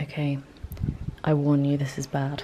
Okay, I warn you, this is bad.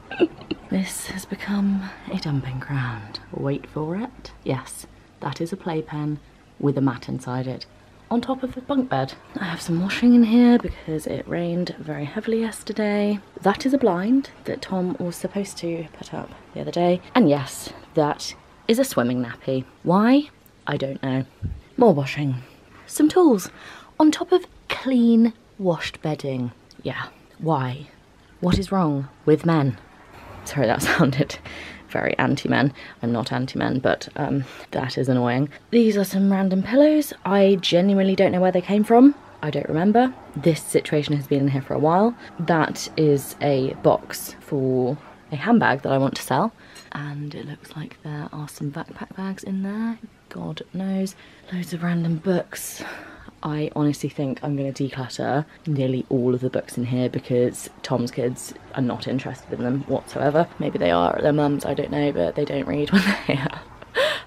this has become a dumping ground. Wait for it. Yes, that is a playpen with a mat inside it on top of the bunk bed. I have some washing in here because it rained very heavily yesterday. That is a blind that Tom was supposed to put up the other day. And yes, that is a swimming nappy. Why? I don't know. More washing. Some tools on top of clean washed bedding. Yeah, why? What is wrong with men? Sorry, that sounded very anti-men. I'm not anti-men, but um, that is annoying. These are some random pillows. I genuinely don't know where they came from. I don't remember. This situation has been in here for a while. That is a box for a handbag that I want to sell. And it looks like there are some backpack bags in there. God knows. Loads of random books. I honestly think I'm going to declutter nearly all of the books in here because Tom's kids are not interested in them whatsoever. Maybe they are at their mums, I don't know, but they don't read when they're here.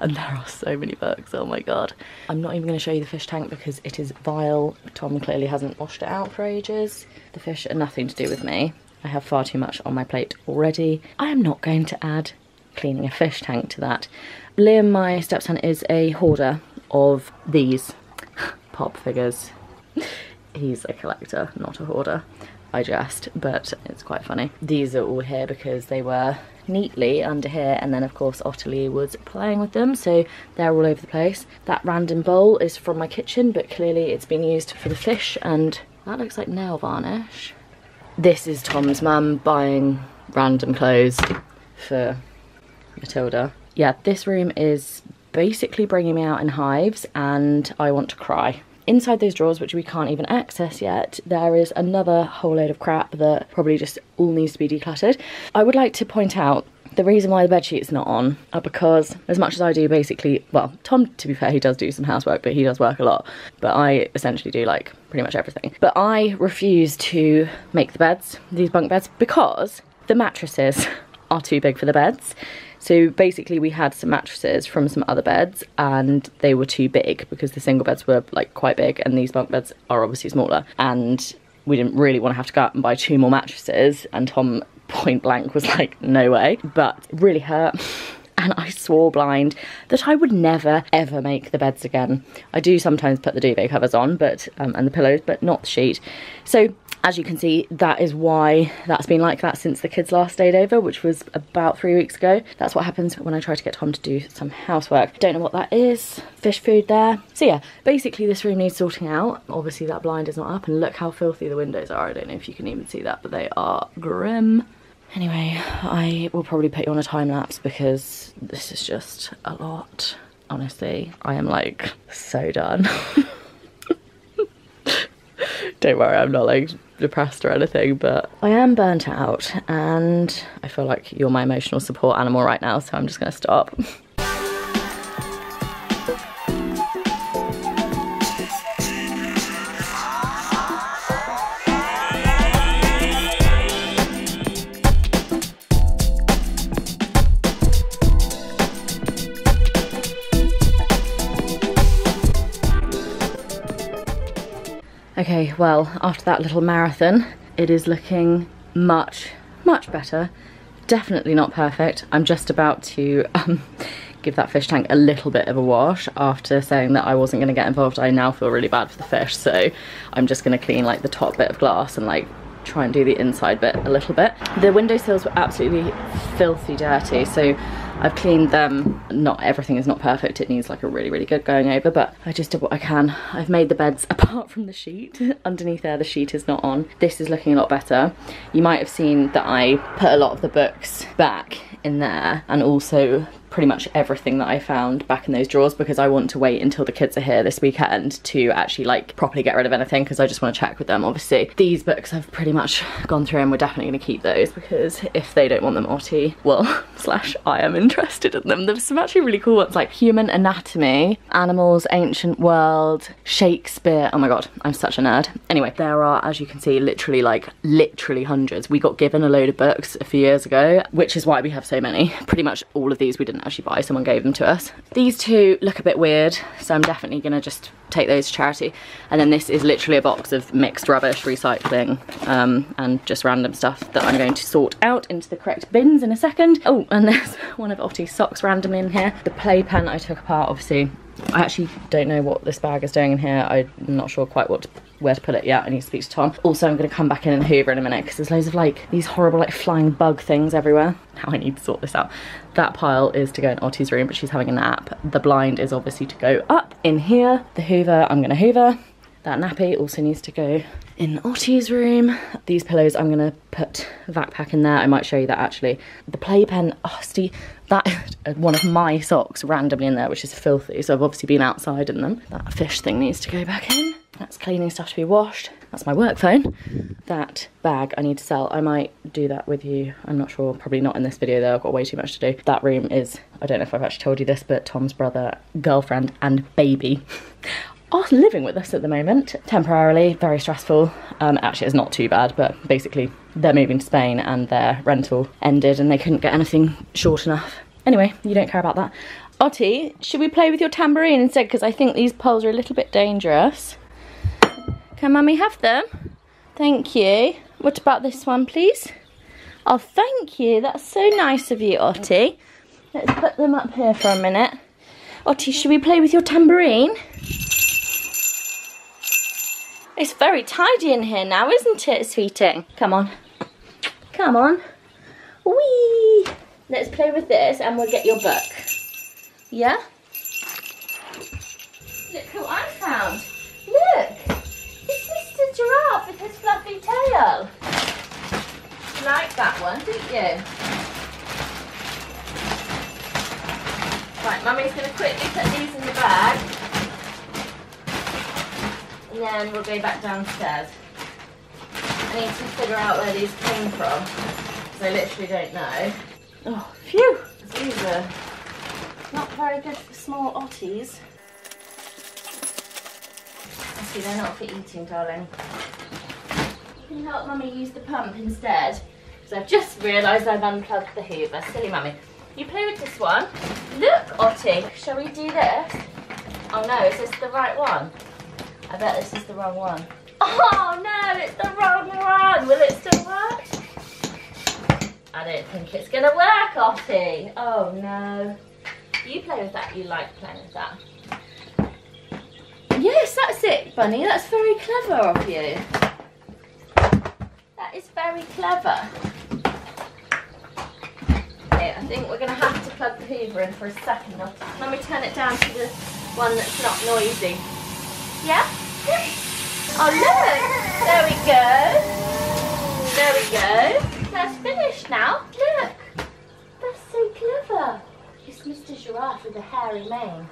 and there are so many books, oh my god. I'm not even going to show you the fish tank because it is vile. Tom clearly hasn't washed it out for ages. The fish are nothing to do with me. I have far too much on my plate already. I am not going to add cleaning a fish tank to that. Liam, my stepson, is a hoarder of these pop figures. He's a collector, not a hoarder. I jest, but it's quite funny. These are all here because they were neatly under here and then of course Ottilie was playing with them so they're all over the place. That random bowl is from my kitchen but clearly it's been used for the fish and that looks like nail varnish. This is Tom's mum buying random clothes for Matilda. Yeah, this room is basically bringing me out in hives and I want to cry. Inside those drawers, which we can't even access yet, there is another whole load of crap that probably just all needs to be decluttered. I would like to point out the reason why the bedsheet's not on are because as much as I do basically, well, Tom, to be fair, he does do some housework, but he does work a lot. But I essentially do like pretty much everything. But I refuse to make the beds, these bunk beds, because the mattresses are too big for the beds. So basically we had some mattresses from some other beds and they were too big because the single beds were like quite big and these bunk beds are obviously smaller. And we didn't really want to have to go out and buy two more mattresses and Tom point blank was like, no way. But really hurt. and I swore blind that I would never ever make the beds again. I do sometimes put the duvet covers on but um, and the pillows but not the sheet. So as you can see, that is why that's been like that since the kids last stayed over, which was about three weeks ago. That's what happens when I try to get Tom to do some housework. Don't know what that is. Fish food there. So yeah, basically this room needs sorting out. Obviously that blind is not up and look how filthy the windows are. I don't know if you can even see that, but they are grim. Anyway, I will probably put you on a time lapse because this is just a lot. Honestly, I am like so done. Don't worry, I'm not like depressed or anything, but I am burnt out and I feel like you're my emotional support animal right now, so I'm just gonna stop. Okay, well, after that little marathon, it is looking much, much better. Definitely not perfect. I'm just about to um, give that fish tank a little bit of a wash after saying that I wasn't gonna get involved. I now feel really bad for the fish, so I'm just gonna clean like the top bit of glass and like try and do the inside bit a little bit. The windowsills were absolutely filthy dirty, so I've cleaned them. Not everything is not perfect. It needs like a really, really good going over, but I just did what I can. I've made the beds apart from the sheet. Underneath there, the sheet is not on. This is looking a lot better. You might have seen that I put a lot of the books back in there and also pretty much everything that I found back in those drawers because I want to wait until the kids are here this weekend to actually like properly get rid of anything because I just want to check with them obviously. These books I've pretty much gone through and we're definitely going to keep those because if they don't want them Ottie, well slash I am interested in them. There's some actually really cool ones like Human Anatomy, Animals, Ancient World, Shakespeare. Oh my god, I'm such a nerd. Anyway, there are as you can see literally like literally hundreds. We got given a load of books a few years ago which is why we have so many. Pretty much all of these we didn't didn't actually buy, someone gave them to us. These two look a bit weird, so I'm definitely gonna just take those to charity. And then this is literally a box of mixed rubbish, recycling, um, and just random stuff that I'm going to sort out into the correct bins in a second. Oh, and there's one of Otti's socks randomly in here. The playpen I took apart, obviously. I actually don't know what this bag is doing in here. I'm not sure quite what to, where to put it yet. I need to speak to Tom. Also, I'm going to come back in and hoover in a minute because there's loads of like these horrible like flying bug things everywhere. Now I need to sort this out. That pile is to go in Otti's room, but she's having a nap. The blind is obviously to go up in here. The hoover, I'm going to hoover. That nappy also needs to go in Otti's room. These pillows, I'm gonna put vac pack in there. I might show you that actually. The playpen, oh, see, that one of my socks randomly in there, which is filthy. So I've obviously been outside in them. That fish thing needs to go back in. That's cleaning stuff to be washed. That's my work phone. That bag I need to sell. I might do that with you. I'm not sure, probably not in this video though. I've got way too much to do. That room is, I don't know if I've actually told you this, but Tom's brother, girlfriend and baby are living with us at the moment, temporarily, very stressful. Um, actually, it's not too bad, but basically, they're moving to Spain and their rental ended and they couldn't get anything short enough. Anyway, you don't care about that. Otti, should we play with your tambourine instead? Because I think these poles are a little bit dangerous. Can mummy have them? Thank you. What about this one, please? Oh, thank you. That's so nice of you, Otti. Let's put them up here for a minute. Otti, should we play with your tambourine? It's very tidy in here now, isn't it, sweetie? Come on. Come on. Whee! Let's play with this and we'll get your book. Yeah? Look who I found. That one, didn't you? Right, Mummy's going to quickly put these in the bag and then we'll go back downstairs. I need to figure out where these came from, because I literally don't know. Oh, phew! These are not very good for small otties. Actually, they're not for eating, darling. You can help Mummy use the pump instead, because I've just realised I've unplugged the hoover. Silly Mummy. You play with this one. Look, Ottie, shall we do this? Oh no, is this the right one? I bet this is the wrong one. Oh no, it's the wrong one. Will it still work? I don't think it's gonna work, Ottie. Oh no. You play with that, you like playing with that. Yes, that's it, Bunny. That's very clever of you. That is very clever. Think we're going to have to plug the hoover in for a second. Let me turn it down to the one that's not noisy. Yeah? Oh look! There we go. There we go. That's finished now. Look! That's so clever. It's Mr. Giraffe with a hairy mane.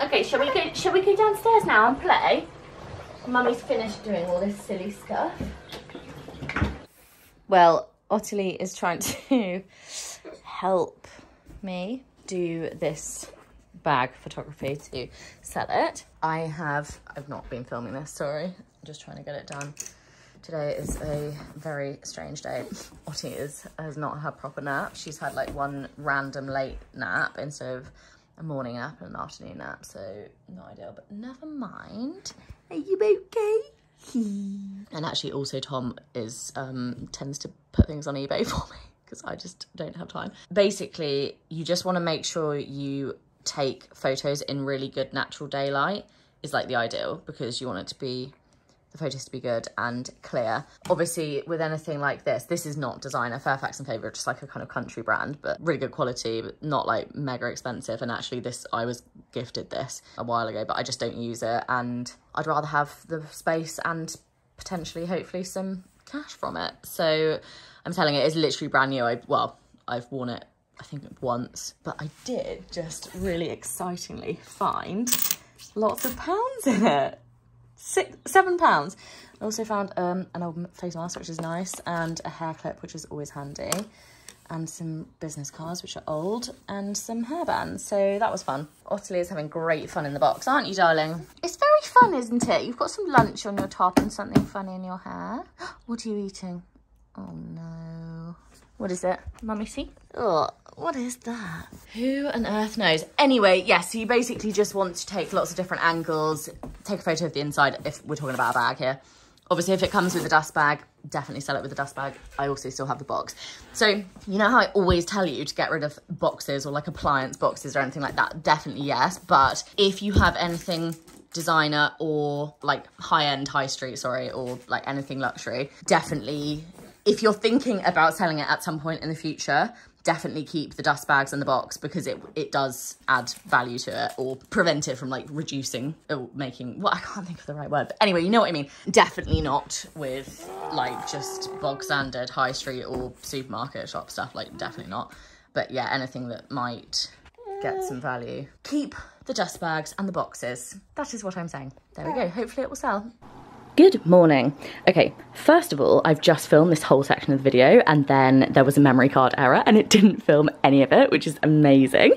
Okay, shall we go shall we go downstairs now and play? Mummy's finished doing all this silly stuff. Well, Ottilie is trying to help me do this bag photography to sell it. I have, I've not been filming this, sorry. I'm just trying to get it done. Today is a very strange day. Ottie is, has not had proper nap. She's had like one random late nap instead of a morning nap and an afternoon nap. So no idea, but never mind. Are you okay? and actually also Tom is um, tends to put things on eBay for me because I just don't have time. Basically, you just want to make sure you take photos in really good natural daylight is like the ideal because you want it to be the photos to be good and clear. Obviously, with anything like this, this is not designer. Fairfax and Favor, just like a kind of country brand, but really good quality, but not like mega expensive. And actually this, I was gifted this a while ago, but I just don't use it. And I'd rather have the space and potentially, hopefully some cash from it. So I'm telling you, it's literally brand new. I, well, I've worn it I think once, but I did just really excitingly find lots of pounds in it. Six, seven pounds. I also found um, an old face mask, which is nice, and a hair clip, which is always handy, and some business cards, which are old, and some hairbands. So that was fun. Ottilie is having great fun in the box, aren't you, darling? It's very fun, isn't it? You've got some lunch on your top and something funny in your hair. What are you eating? Oh no. What is it? Mummy, see? Oh, what is that? Who on earth knows? Anyway, yes, yeah, so you basically just want to take lots of different angles, take a photo of the inside if we're talking about a bag here. Obviously, if it comes with a dust bag, definitely sell it with a dust bag. I also still have the box. So, you know how I always tell you to get rid of boxes or like appliance boxes or anything like that? Definitely yes. But if you have anything designer or like high-end high street, sorry, or like anything luxury, definitely if you're thinking about selling it at some point in the future, definitely keep the dust bags in the box because it it does add value to it or prevent it from like reducing or making well I can't think of the right word but anyway you know what I mean. Definitely not with like just bog standard high street or supermarket shop stuff like definitely not. But yeah anything that might get some value keep the dust bags and the boxes. That is what I'm saying. There we go. Hopefully it will sell Good morning. Okay, first of all, I've just filmed this whole section of the video and then there was a memory card error and it didn't film any of it, which is amazing.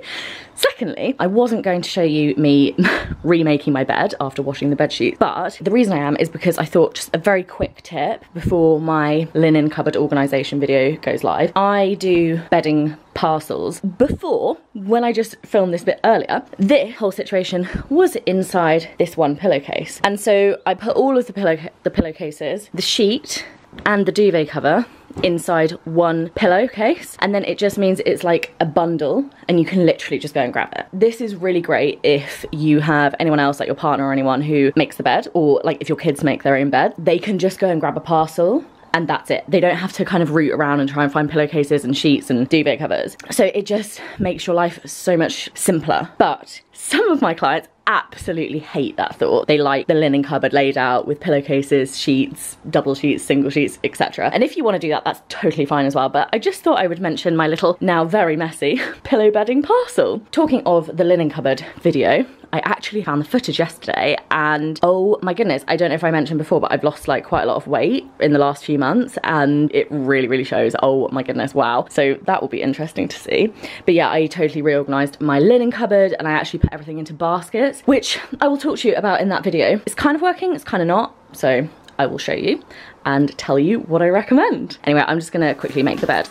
Secondly, I wasn't going to show you me remaking my bed after washing the bed sheets, but the reason I am is because I thought just a very quick tip before my linen cupboard organisation video goes live. I do bedding parcels. Before, when I just filmed this bit earlier, this whole situation was inside this one pillowcase. And so I put all of the pillow the pillowcases, the sheet, and the duvet cover inside one pillowcase and then it just means it's like a bundle and you can literally just go and grab it. This is really great if you have anyone else like your partner or anyone who makes the bed or like if your kids make their own bed they can just go and grab a parcel and that's it. They don't have to kind of root around and try and find pillowcases and sheets and duvet covers. So it just makes your life so much simpler. But some of my clients absolutely hate that thought. They like the linen cupboard laid out with pillowcases, sheets, double sheets, single sheets, etc. And if you want to do that, that's totally fine as well. But I just thought I would mention my little, now very messy, pillow bedding parcel. Talking of the linen cupboard video, I actually found the footage yesterday and oh my goodness, I don't know if I mentioned before, but I've lost like quite a lot of weight in the last few months and it really, really shows. Oh my goodness, wow. So that will be interesting to see. But yeah, I totally reorganized my linen cupboard and I actually put everything into baskets, which I will talk to you about in that video. It's kind of working, it's kind of not. So I will show you and tell you what I recommend. Anyway, I'm just gonna quickly make the bed.